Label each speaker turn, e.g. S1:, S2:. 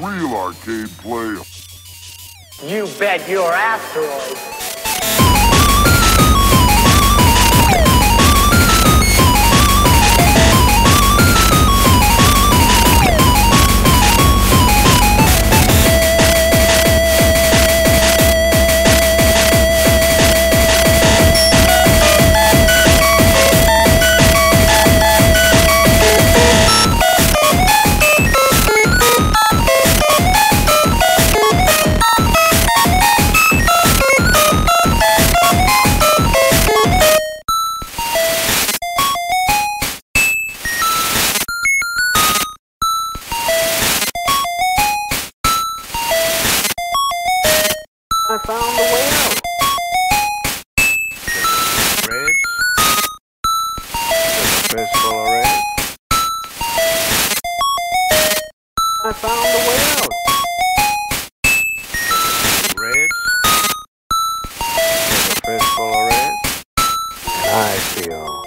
S1: Real arcade play.
S2: You bet your asteroid. found the way out.
S3: Red. Best red.
S2: I found the way out. Red. Best ball red. And I feel.